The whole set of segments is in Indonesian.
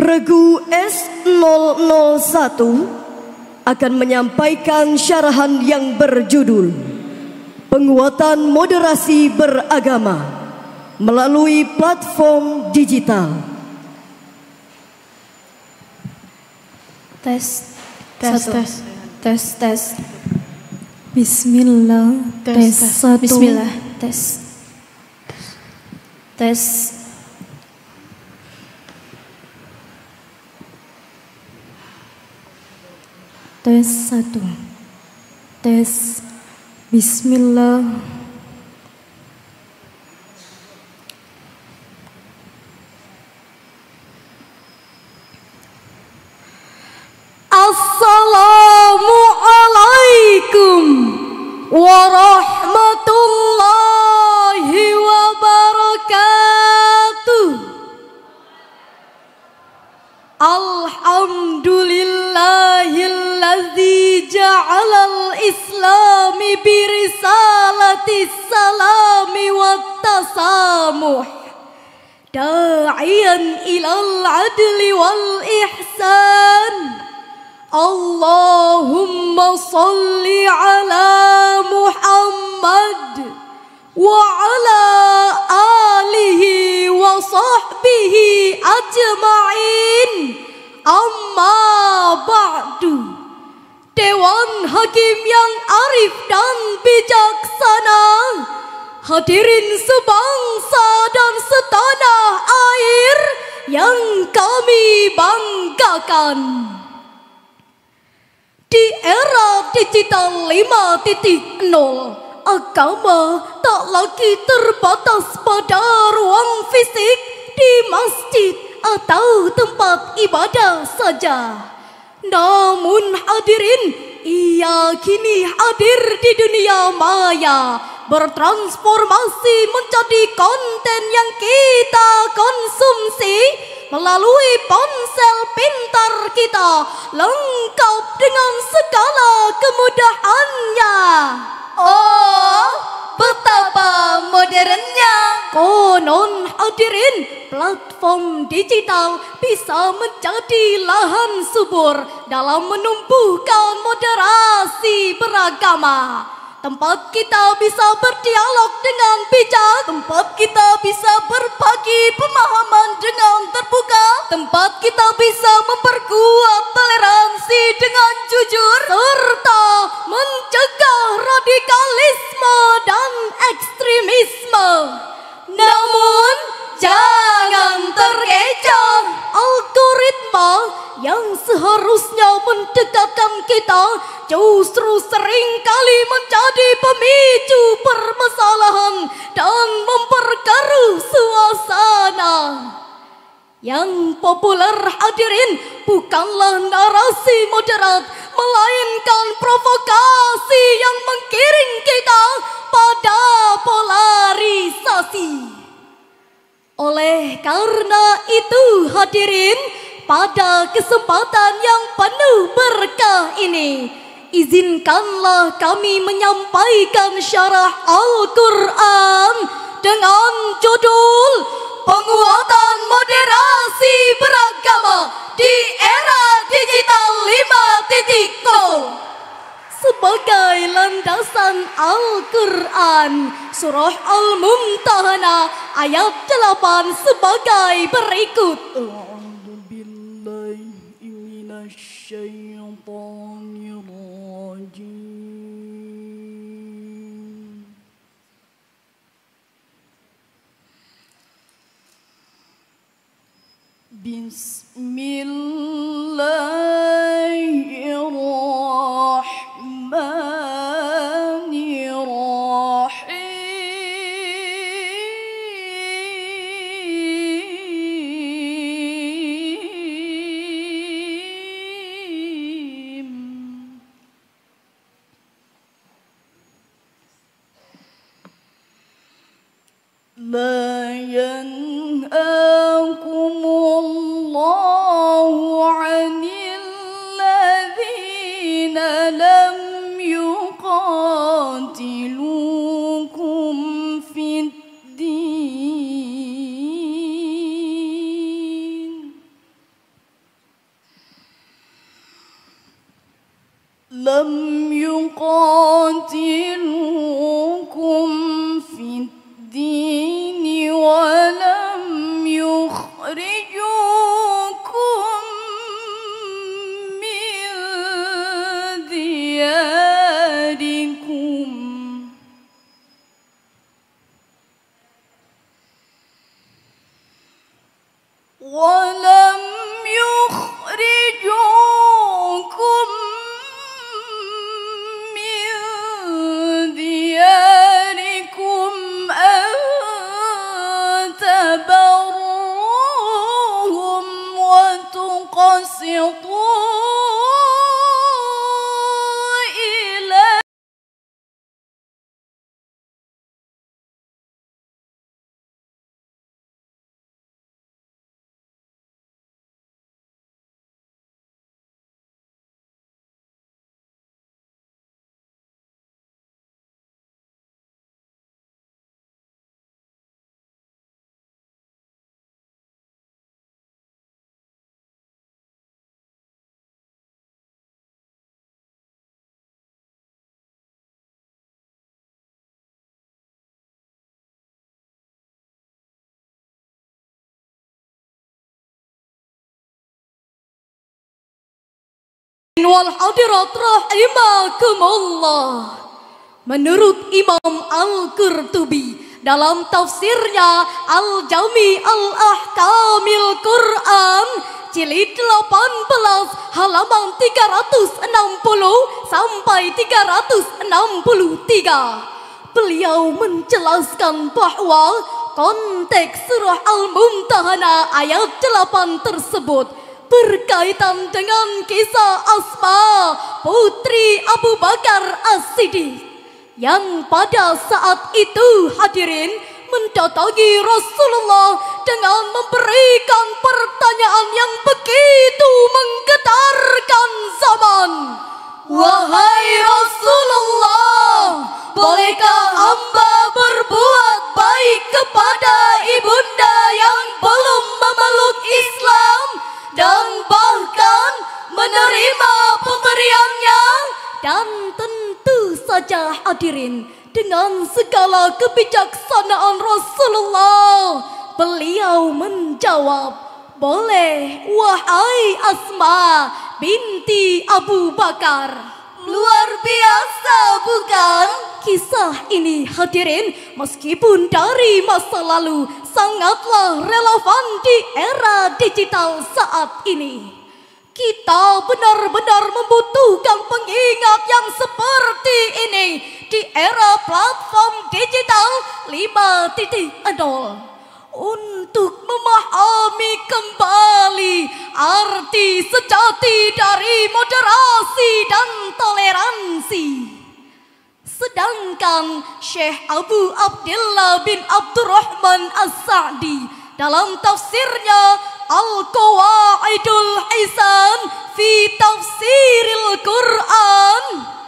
Regu S001 akan menyampaikan syarahan yang berjudul Penguatan Moderasi Beragama melalui platform digital. Tes, tes, tes, tes, tes. Bismillah, tes, tes. Bismillah, tes, tes. Tes satu, tes, Bismillah. إلى العدل والإحسان. اللهم صل على محمد وعلى آله وصحبه أجمعين. أما بعد. Dewan Hakim yang arif dan bijaksana Hadirin sebangsa dan setanah air yang kami banggakan. Di era digital 5.0, agama tak lagi terbatas pada ruang fisik di masjid atau tempat ibadah saja. Namun hadirin, ia kini hadir di dunia maya bertransformasi menjadi konten yang kita konsumsi melalui ponsel pintar kita lengkap dengan segala kemudahannya. Oh, betapa modernnya. Konon hadirin, platform digital bisa menjadi lahan subur dalam menumbuhkan moderasi beragama. Tempat kita bisa berdialog dengan bijak. Tempat kita bisa berbagi pemahaman dengan terbuka. Tempat kita bisa memperkuat toleransi dengan jujur. Serta mencegah radikalisme dan ekstremisme. Namun, jangan terkecoh algoritma yang seharusnya mendekatkan kita justru sering kali menjadi pemicu permasalahan dan memperkeruh suasana. Yang populer hadirin bukanlah narasi moderat, melainkan provokasi yang menggiring kita pada polarisasi. Oleh karena itu hadirin, pada kesempatan yang penuh berkah ini, izinkanlah kami menyampaikan syarah Al-Quran dengan judul Penguatan Moderasi Beragama di Era Digital 5.0 sebagai landasan Al-Quran. Surah Al-Mumtahana ayat 8 sebagai berikut. Bismillahirrahmanirrahim الرحمن الرحيم. لا ين wal hadirat rahimakumullah. Menurut Imam Al-Qurtubi dalam tafsirnya Al-Jami Al-Ahkamil Quran jilid 18 halaman 360 sampai 363. Beliau menjelaskan bahwa konteks surah Al-Mumtahanah ayat 8 tersebut berkaitan dengan kisah Asma putri Abu Bakar As-Siddiq yang pada saat itu hadirin mendatangi Rasulullah dengan memberikan pertanyaan yang begitu menggetarkan zaman. Wahai Rasulullah, bolehkah hamba berbuat baik hadirin dengan segala kebijaksanaan Rasulullah beliau menjawab boleh wahai Asma binti Abu Bakar. Luar biasa bukan? Kisah ini hadirin meskipun dari masa lalu sangatlah relevan di era digital saat ini. Kita benar-benar membutuhkan pengingat yang seperti ini di era platform digital 5.0 untuk memahami kembali arti sejati dari moderasi dan toleransi. Sedangkan Syekh Abu Abdullah bin Abdurrahman As-Sa'di dalam tafsirnya Al-Qawaidul Hisan fi Tafsiril Quran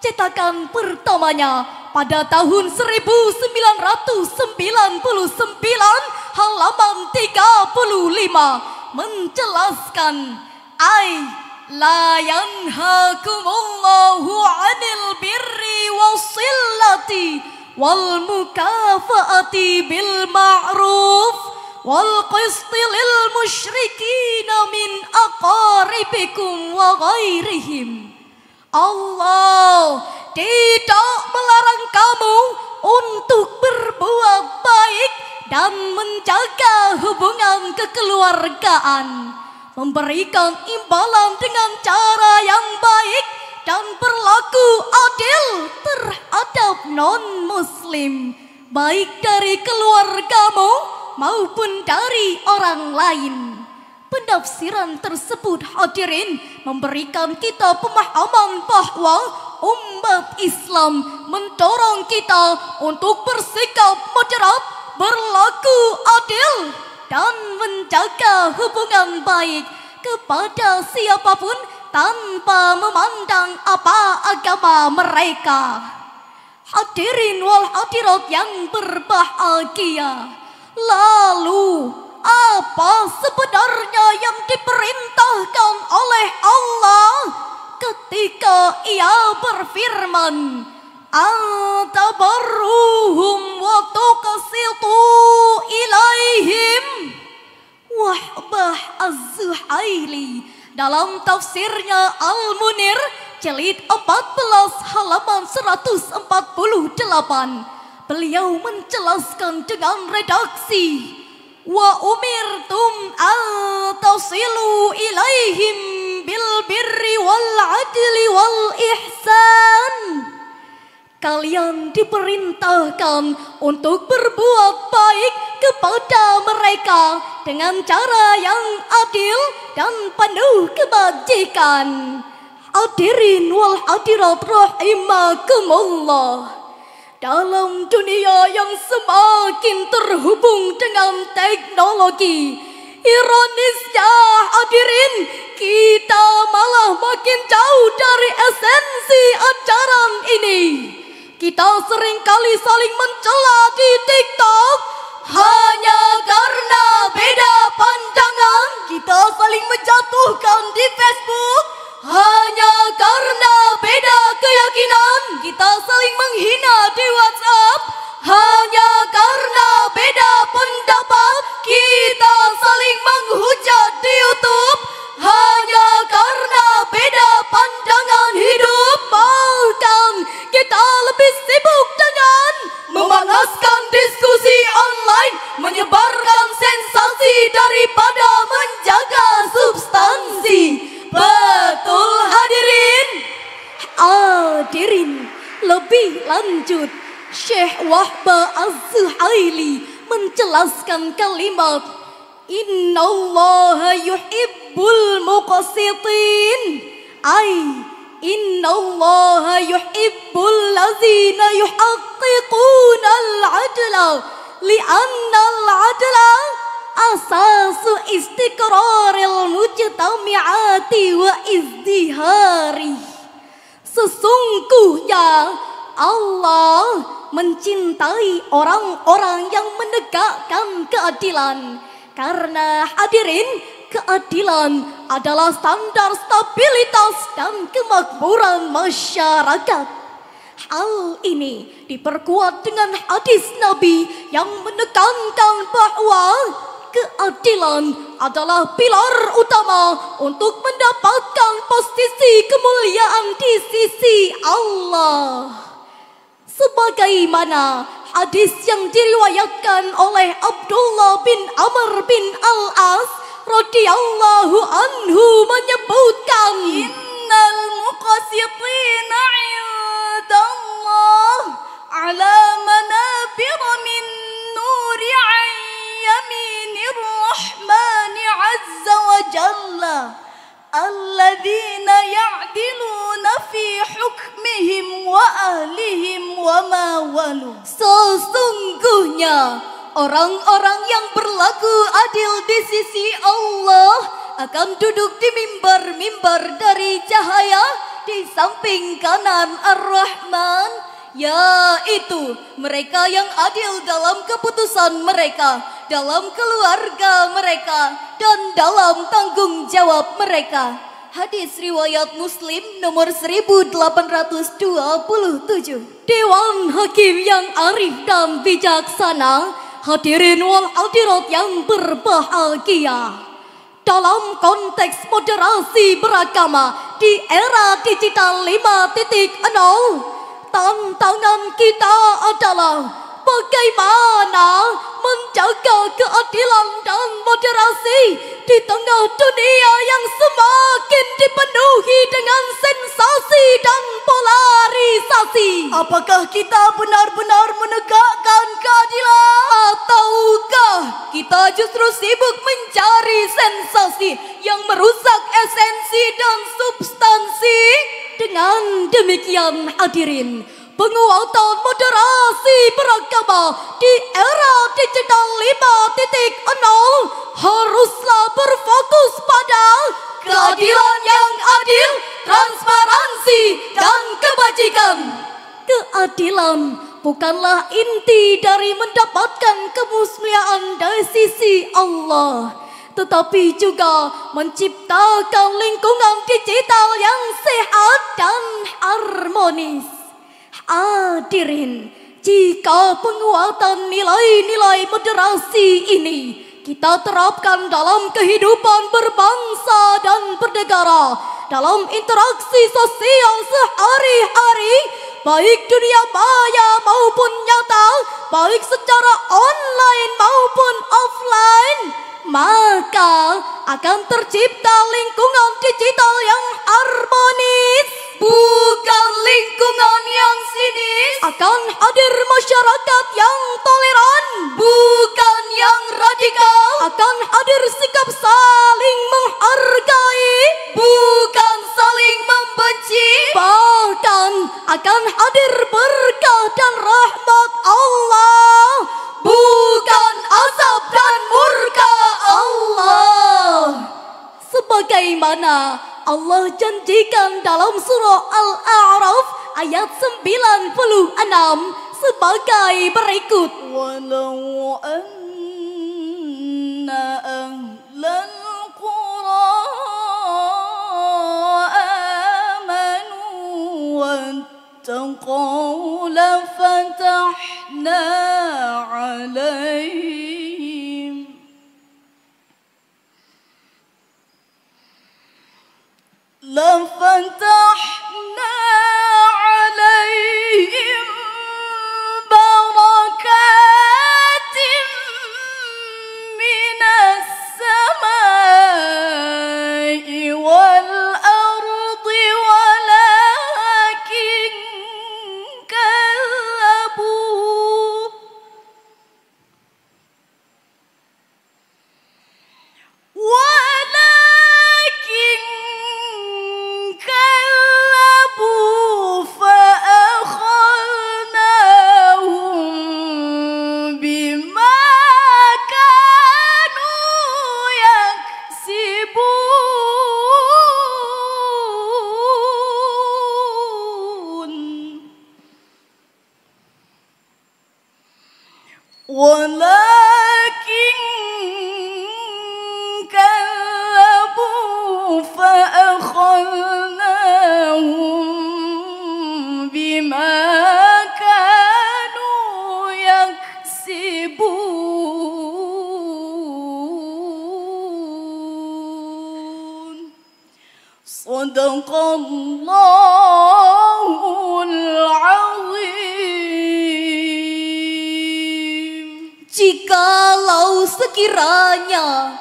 cetakan pertamanya pada tahun 1999 halaman 35 menjelaskan ay la yanhakumullahu 'anil birri wasillati wal mukafaati bil ma'ruf wal qisti lil musyrikina min aqaribikum wa ghairihim Allah tidak melarang kamu untuk berbuat baik dan menjaga hubungan kekeluargaan, memberikan imbalan dengan cara yang baik dan berlaku adil terhadap non-muslim, baik dari keluargamu maupun dari orang lain. Penafsiran tersebut hadirin memberikan kita pemahaman bahwa umat Islam mendorong kita untuk bersikap moderat, berlaku adil dan menjaga hubungan baik kepada siapa pun tanpa memandang apa agama mereka. Hadirin wal hadirat yang berbahagia. Lalu apa sebenarnya yang diperintahkan oleh Allah ketika ia berfirman Antabarruhum wa tuqsitu ilaihim? Wahbah Az-Zuhaili. Dalam tafsirnya Al-Munir jilid 14 halaman 148 beliau menjelaskan dengan redaksi wa umirtum al tasilu ilaihim bil birri wal adli wal ihsan Kalian diperintahkan untuk berbuat baik kepada mereka dengan cara yang adil dan penuh kebajikan. Hadirin wal hadirat rahimakumullah. Dalam dunia yang semakin terhubung dengan teknologi, ironisnya hadirin kita malah makin jauh dari esensi ajaran ini. Kita sering kali saling mencela di TikTok hanya karena beda pandangan. Kita saling menjatuhkan di Facebook hanya karena beda keyakinan. Kita saling menghina di WhatsApp hanya karena beda pendapat. Kita saling menghujat di YouTube hanya karena beda menjelaskan kalimat Inna Allah yuhibbul muqasitin Ay Inna Allah yuhibbul lazina yuhaqqiquna al-adla. Lianna al-adla asasu istiqraril mujtami'ati wa izdihari. Sesungguhnya Allah mencintai orang-orang yang menegakkan keadilan karena hadirin keadilan adalah standar stabilitas dan kemakmuran masyarakat. Hal ini diperkuat dengan hadis Nabi yang menekankan bahwa keadilan adalah pilar utama untuk mendapatkan posisi kemuliaan di sisi Allah. Sebagaimana hadis yang diriwayatkan oleh Abdullah bin Amr bin Al-As radhiyallahu anhu menyebutkan Innal muqasitina indallah ala manabir min nuri an yaminir rahmani azza wa jalla الذين يعدلون في حكمهم وأهلهم وما ولوا Sesungguhnya orang-orang yang berlaku adil di sisi Allah akan duduk di mimbar-mimbar dari cahaya di samping kanan Ar-Rahman yaitu mereka yang adil dalam keputusan mereka, dalam keluarga mereka, dan dalam tanggung jawab mereka. Hadis riwayat Muslim nomor 1827. Dewan Hakim yang arif dan bijaksana, hadirin wal hadirat yang berbahagia. Dalam konteks moderasi beragama di era digital 5.0, tantangan kita adalah bagaimana menjaga keadilan dan moderasi di tengah dunia yang semakin dipenuhi dengan sensasi dan polarisasi. Apakah kita benar-benar demikian hadirin, penguatan moderasi beragama di era digital 5.0 haruslah berfokus pada keadilan yang adil, transparansi, dan kebajikan. Keadilan bukanlah inti dari mendapatkan kemusliaan dari sisi Allah, tetapi juga menciptakan lingkungan digital yang sehat dan harmonis. Hadirin, jika penguatan nilai-nilai moderasi ini kita terapkan dalam kehidupan berbangsa dan bernegara, dalam interaksi sosial sehari-hari, baik dunia maya maupun nyata, baik secara online maupun offline, maka akan tercipta lingkungan digital yang harmonis. Bukan lingkungan yang sinis, Akan hadir masyarakat yang toleran. bukan sebagai berikut. ولو أن أهل القرى آمنوا واتقوا لفتحنا عليهم لفتحنا صدق الله العظيم Jikalau sekiranya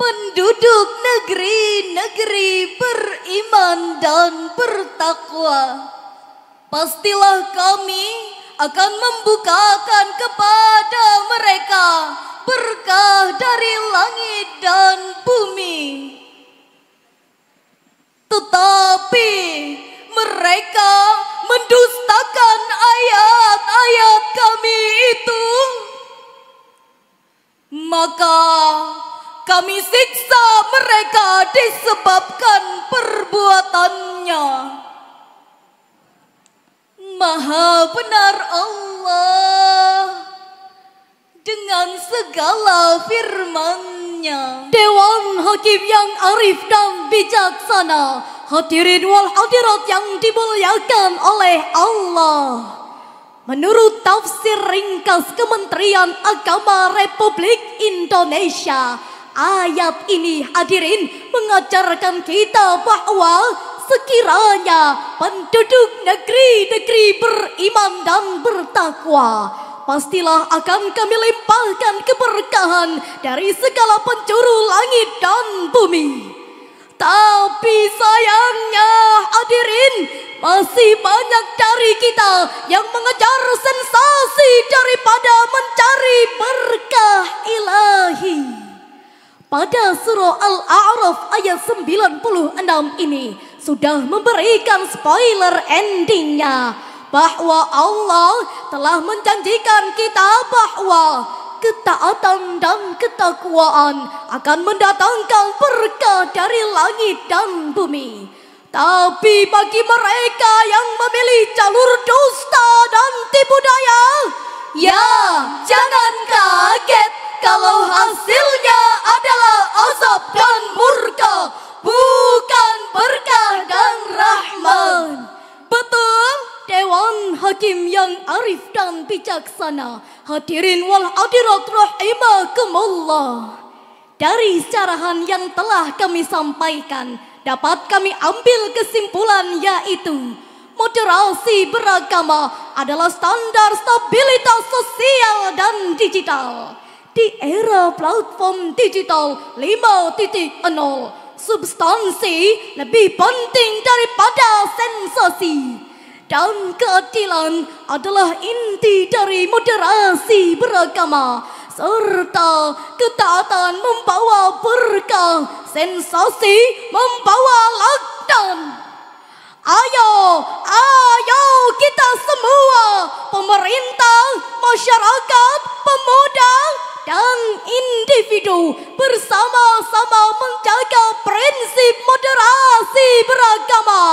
penduduk negeri-negeri beriman dan bertakwa, pastilah kami akan membukakan kepada mereka berkah dari langit dan bumi. Tetapi mereka mendustakan ayat-ayat kami itu. Maka kami siksa mereka disebabkan perbuatannya. Maha benar Allah dengan segala Dewan Hakim yang arif dan bijaksana, hadirin wal hadirat yang dimuliakan oleh Allah. Menurut tafsir ringkas Kementerian Agama Republik Indonesia, ayat ini hadirin mengajarkan kita bahwa sekiranya penduduk negeri-negeri beriman dan bertakwa, pastilah akan kami limpahkan keberkahan dari segala penjuru langit dan bumi. Tapi sayangnya hadirin masih banyak dari kita yang mengejar sensasi daripada mencari berkah ilahi. Pada surah Al-A'raf ayat 96 ini sudah memberikan spoiler endingnya bahwa Allah telah menjanjikan kita bahwa ketaatan dan ketakwaan akan mendatangkan berkah dari langit dan bumi. Tapi bagi mereka yang memilih jalur dusta dan tipu daya, ya jangan kaget kalau hasilnya adalah azab dan murka, bukan berkah dan rahmat, Betul? Hakim yang arif dan bijaksana, hadirin wal hadirat rahimakumullah. Dari syarahan yang telah kami sampaikan, dapat kami ambil kesimpulan yaitu moderasi beragama adalah standar stabilitas sosial dan digital. Di era platform digital 5.0, substansi lebih penting daripada sensasi. Dan keadilan adalah inti dari moderasi beragama serta ketaatan membawa berkah, sensasi membawa lockdown. Ayo, ayo kita semua, pemerintah, masyarakat, pemuda, dan individu bersama-sama menjaga prinsip moderasi beragama.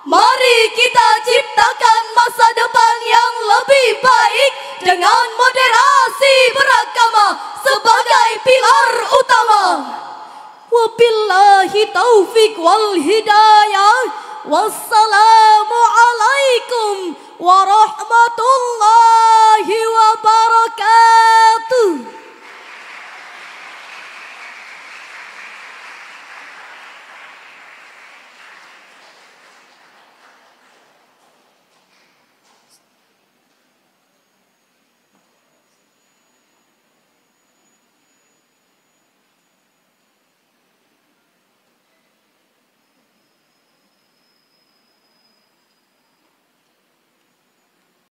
Mari kita ciptakan masa depan yang lebih baik dengan moderasi beragama sebagai pilar utama. Wabillahi taufiq wal hidayah. Wassalamualaikum warahmatullahi wabarakatuh.